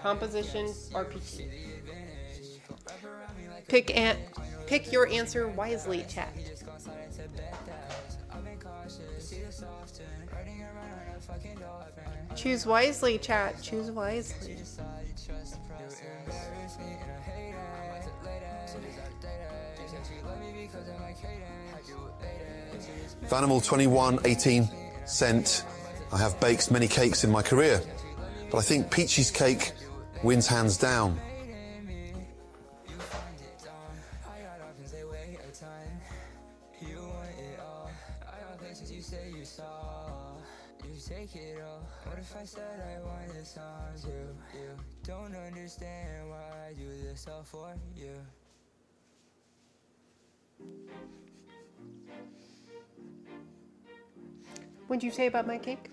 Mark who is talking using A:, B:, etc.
A: Composition peachy? Pick an pick your answer wisely, chat. Choose wisely, chat. Choose wisely.
B: Vanimal 2118 sent, I have baked many cakes in my career, but I think Peachy's cake wins hands down.
C: What you.
A: What'd you say about my cake?